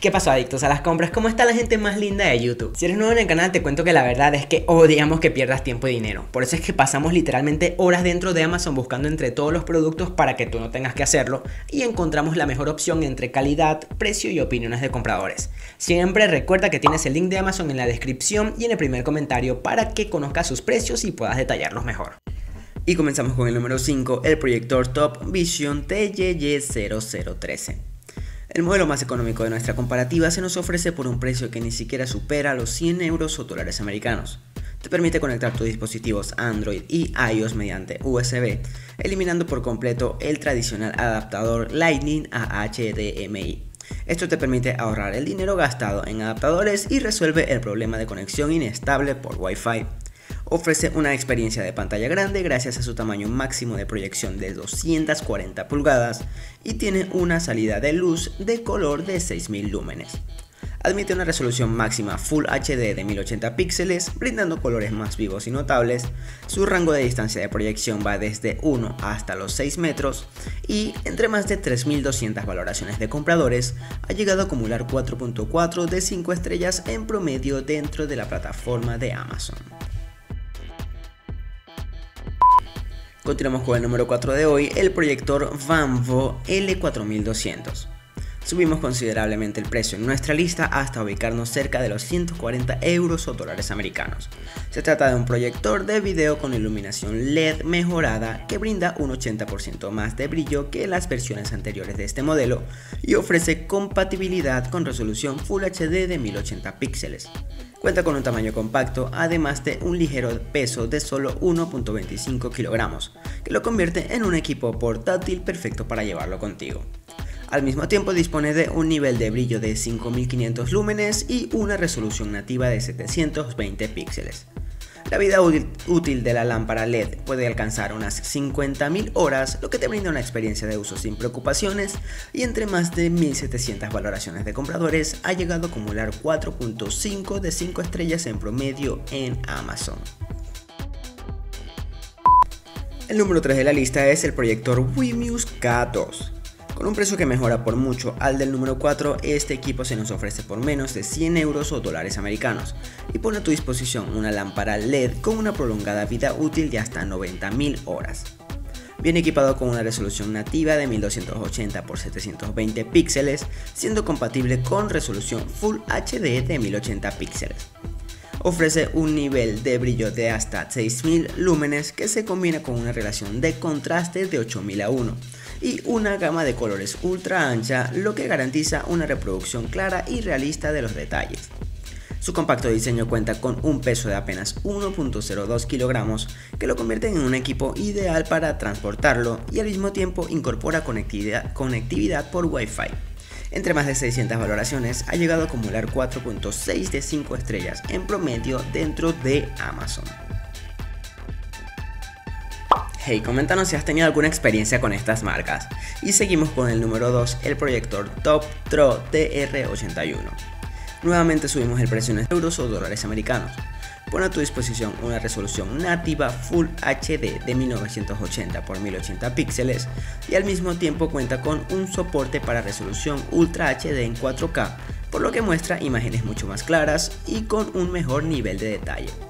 ¿Qué pasó adictos a las compras? ¿Cómo está la gente más linda de YouTube? Si eres nuevo en el canal te cuento que la verdad es que odiamos que pierdas tiempo y dinero. Por eso es que pasamos literalmente horas dentro de Amazon buscando entre todos los productos para que tú no tengas que hacerlo y encontramos la mejor opción entre calidad, precio y opiniones de compradores. Siempre recuerda que tienes el link de Amazon en la descripción y en el primer comentario para que conozcas sus precios y puedas detallarlos mejor. Y comenzamos con el número 5, el proyector Top Vision TYY0013. El modelo más económico de nuestra comparativa se nos ofrece por un precio que ni siquiera supera los 100 euros o dólares americanos. Te permite conectar tus dispositivos Android y iOS mediante USB, eliminando por completo el tradicional adaptador Lightning a HDMI. Esto te permite ahorrar el dinero gastado en adaptadores y resuelve el problema de conexión inestable por Wi-Fi. Ofrece una experiencia de pantalla grande gracias a su tamaño máximo de proyección de 240 pulgadas y tiene una salida de luz de color de 6000 lúmenes. Admite una resolución máxima Full HD de 1080 píxeles, brindando colores más vivos y notables. Su rango de distancia de proyección va desde 1 hasta los 6 metros y entre más de 3200 valoraciones de compradores, ha llegado a acumular 4.4 de 5 estrellas en promedio dentro de la plataforma de Amazon. Continuamos con el número 4 de hoy, el proyector Vanvo L4200. Subimos considerablemente el precio en nuestra lista hasta ubicarnos cerca de los 140 euros o dólares americanos. Se trata de un proyector de video con iluminación LED mejorada que brinda un 80% más de brillo que las versiones anteriores de este modelo y ofrece compatibilidad con resolución Full HD de 1080 píxeles. Cuenta con un tamaño compacto, además de un ligero peso de solo 1.25 kilogramos, que lo convierte en un equipo portátil perfecto para llevarlo contigo. Al mismo tiempo dispone de un nivel de brillo de 5500 lúmenes y una resolución nativa de 720 píxeles. La vida útil de la lámpara LED puede alcanzar unas 50.000 horas, lo que te brinda una experiencia de uso sin preocupaciones y entre más de 1.700 valoraciones de compradores ha llegado a acumular 4.5 de 5 estrellas en promedio en Amazon. El número 3 de la lista es el proyector Wimuse K2. Con un precio que mejora por mucho al del número 4, este equipo se nos ofrece por menos de 100 euros o dólares americanos y pone a tu disposición una lámpara LED con una prolongada vida útil de hasta 90.000 horas. Viene equipado con una resolución nativa de 1280 x 720 píxeles, siendo compatible con resolución Full HD de 1080 píxeles. Ofrece un nivel de brillo de hasta 6000 lúmenes que se combina con una relación de contraste de 8000 a 1 y una gama de colores ultra ancha, lo que garantiza una reproducción clara y realista de los detalles. Su compacto diseño cuenta con un peso de apenas 1.02 kilogramos que lo convierte en un equipo ideal para transportarlo y al mismo tiempo incorpora conectividad, conectividad por Wi-Fi. Entre más de 600 valoraciones ha llegado a acumular 4.6 de 5 estrellas en promedio dentro de Amazon. Hey, coméntanos si has tenido alguna experiencia con estas marcas. Y seguimos con el número 2, el proyector Top Tro TR81. Nuevamente subimos el precio en euros o dólares americanos. Pone a tu disposición una resolución nativa Full HD de 1980 x 1080 píxeles y al mismo tiempo cuenta con un soporte para resolución Ultra HD en 4K, por lo que muestra imágenes mucho más claras y con un mejor nivel de detalle.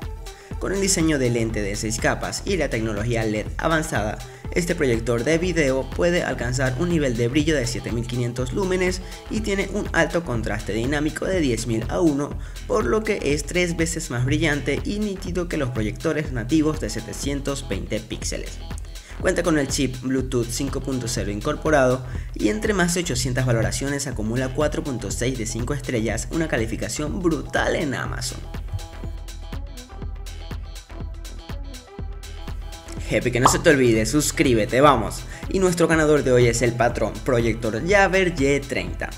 Con el diseño de lente de 6 capas y la tecnología LED avanzada, este proyector de video puede alcanzar un nivel de brillo de 7500 lúmenes y tiene un alto contraste dinámico de 10000 a 1, por lo que es 3 veces más brillante y nítido que los proyectores nativos de 720 píxeles. Cuenta con el chip Bluetooth 5.0 incorporado y entre más de 800 valoraciones acumula 4.6 de 5 estrellas, una calificación brutal en Amazon. Jefe, que no se te olvide, suscríbete, vamos. Y nuestro ganador de hoy es el patrón Proyector Javer Y30.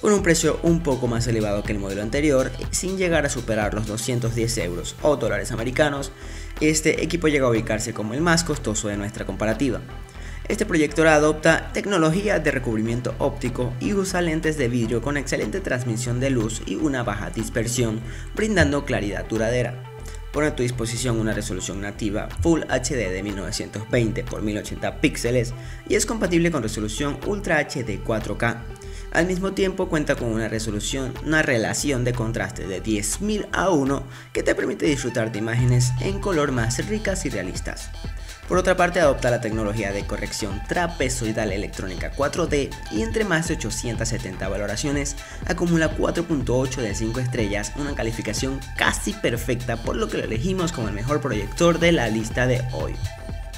Con un precio un poco más elevado que el modelo anterior, sin llegar a superar los 210 euros o dólares americanos, este equipo llega a ubicarse como el más costoso de nuestra comparativa. Este proyector adopta tecnología de recubrimiento óptico y usa lentes de vidrio con excelente transmisión de luz y una baja dispersión, brindando claridad duradera pone a tu disposición una resolución nativa Full HD de 1920 x 1080 píxeles y es compatible con resolución Ultra HD 4K. Al mismo tiempo cuenta con una resolución, una relación de contraste de 10.000 a 1 que te permite disfrutar de imágenes en color más ricas y realistas. Por otra parte, adopta la tecnología de corrección trapezoidal electrónica 4D y entre más de 870 valoraciones, acumula 4.8 de 5 estrellas, una calificación casi perfecta, por lo que lo elegimos como el mejor proyector de la lista de hoy.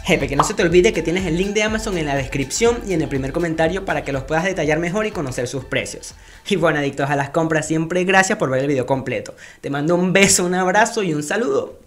Jefe, que no se te olvide que tienes el link de Amazon en la descripción y en el primer comentario para que los puedas detallar mejor y conocer sus precios. Y bueno, adictos a las compras, siempre gracias por ver el video completo. Te mando un beso, un abrazo y un saludo.